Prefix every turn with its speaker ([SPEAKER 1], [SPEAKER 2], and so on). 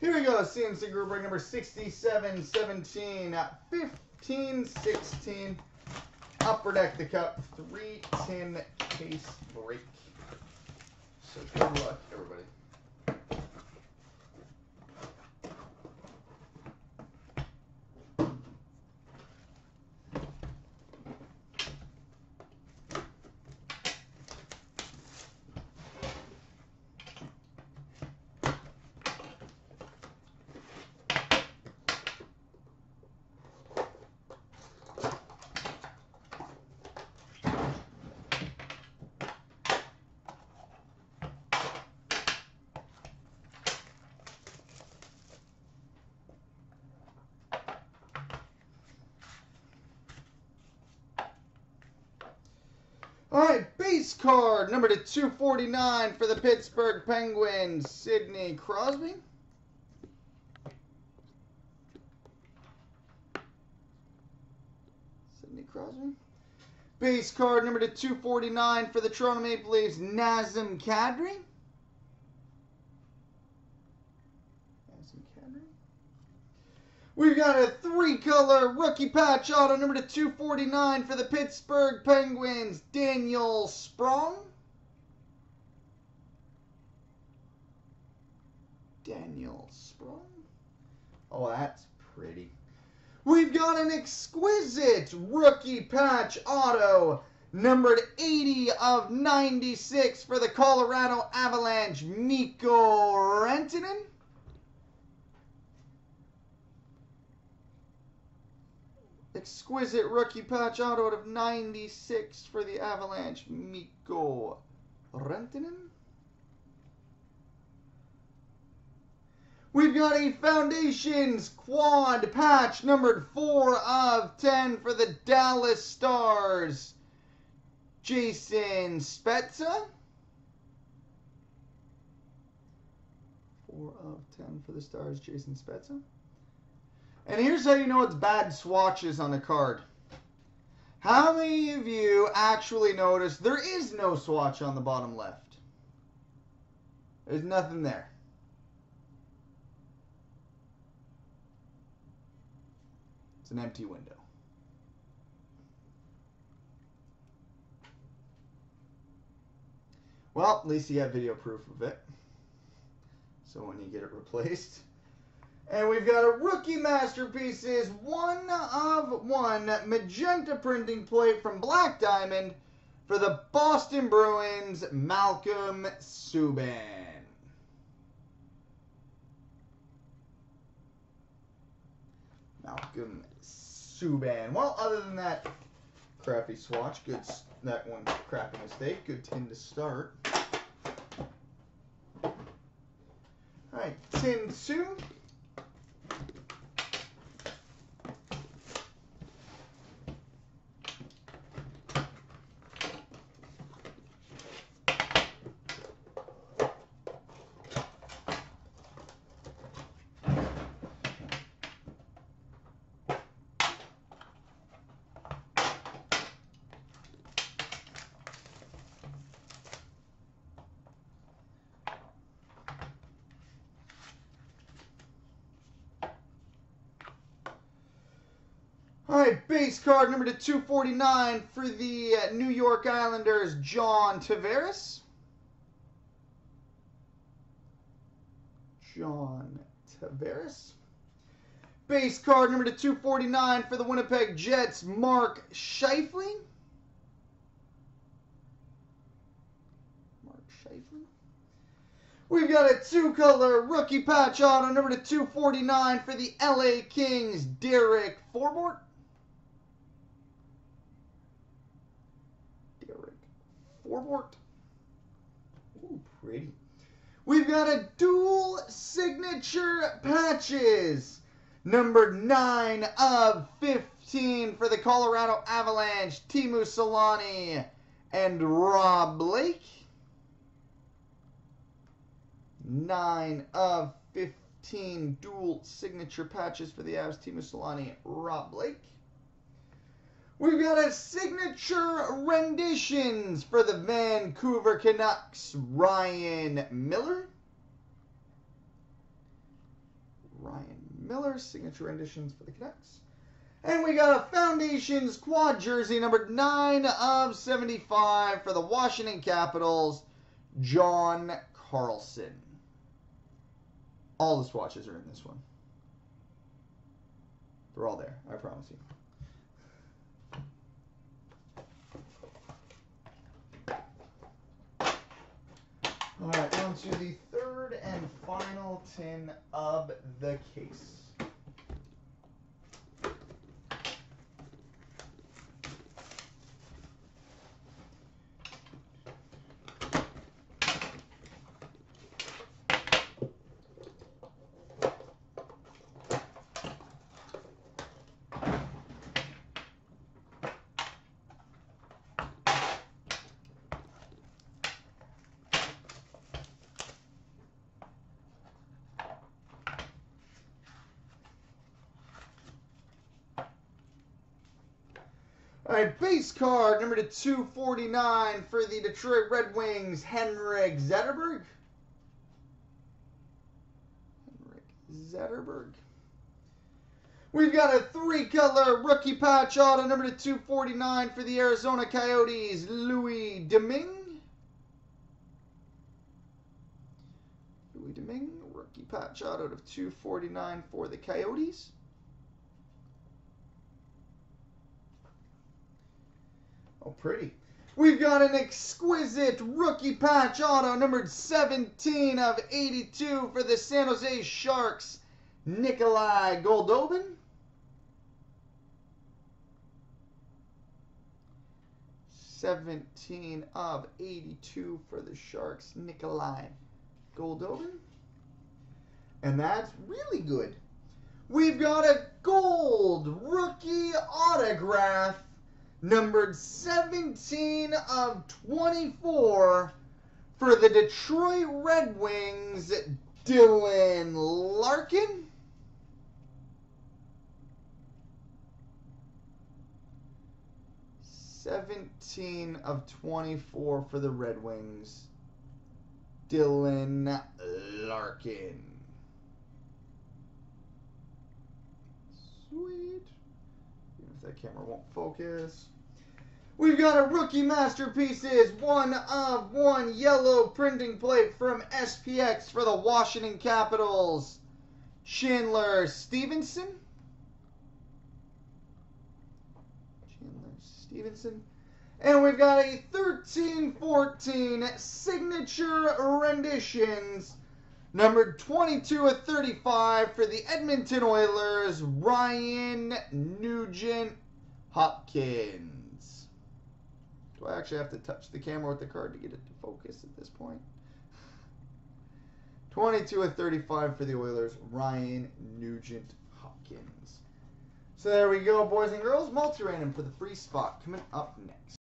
[SPEAKER 1] Here we go, CNC group break number 67, 17, 15, 16. Upper deck the cup, 310 case break. So good luck, everybody. All right, base card number to 249 for the Pittsburgh Penguins, Sidney Crosby. Sidney Crosby. Base card number to 249 for the Toronto Maple Leafs, Nazem Kadri. Nazem Kadri. We've got a three color rookie patch auto number to 249 for the Pittsburgh Penguins, Daniel Sprong. Daniel Sprong. Oh, that's pretty. We've got an exquisite rookie patch auto numbered 80 of 96 for the Colorado Avalanche, Mikko Rantanen. Exquisite rookie patch auto out of 96 for the Avalanche, Mikko Rantanen. We've got a Foundations quad patch numbered 4 of 10 for the Dallas Stars, Jason Spezza. 4 of 10 for the Stars, Jason Spezza. And here's how you know it's bad swatches on a card. How many of you actually notice there is no swatch on the bottom left? There's nothing there. It's an empty window. Well, at least you have video proof of it. So when you get it replaced. And we've got a Rookie Masterpieces one of one magenta printing plate from Black Diamond for the Boston Bruins, Malcolm Subban. Malcolm Subban. Well, other than that crappy swatch, good that one crappy mistake, good 10 to start. Alright, 10 2. Base card number to 249 for the uh, New York Islanders, John Tavares. John Tavares. Base card number to 249 for the Winnipeg Jets, Mark Scheifele. Mark Scheifele. We've got a two-color rookie patch auto number to 249 for the LA Kings, Derek Forbort. Derek Forbort. Ooh, pretty. We've got a dual signature patches. Number 9 of 15 for the Colorado Avalanche, Teemu Selanne and Rob Blake. 9 of 15 dual signature patches for the Avs, Teemu Selanne, Rob Blake. We've got a signature renditions for the Vancouver Canucks, Ryan Miller. Ryan Miller, signature renditions for the Canucks. And we got a Foundations quad jersey, number 9 of 75 for the Washington Capitals, John Carlson. All the swatches are in this one. They're all there, I promise you. All right, on to the third and final tin of the case. All right, base card number to 249 for the Detroit Red Wings, Henrik Zetterberg. Henrik Zetterberg. We've got a three color rookie patch auto number to 249 for the Arizona Coyotes, Louis Domingue. Louis Domingue, rookie patch auto of 249 for the Coyotes. Oh, pretty. We've got an exquisite rookie patch auto numbered 17 of 82 for the San Jose Sharks, Nikolai Goldobin. Seventeen of eighty-two for the Sharks, Nikolai Goldobin. And that's really good. We've got a gold rookie autograph numbered 17 of 24 for the Detroit Red Wings, Dylan Larkin. Seventeen of twenty-four for the Red Wings. Dylan Larkin. Sweet. That camera won't focus. We've got a rookie masterpieces, one of one yellow printing plate from SPX for the Washington Capitals. Chandler Stephenson. Chandler Stephenson. And we've got a 13-14 signature renditions numbered 22 of 35 for the Edmonton Oilers, Ryan Nugent Hopkins. Do I actually have to touch the camera with the card to get it to focus at this point? 22 of 35 for the Oilers, Ryan Nugent Hopkins. So there we go, boys and girls. Multi-random for the free spot coming up next.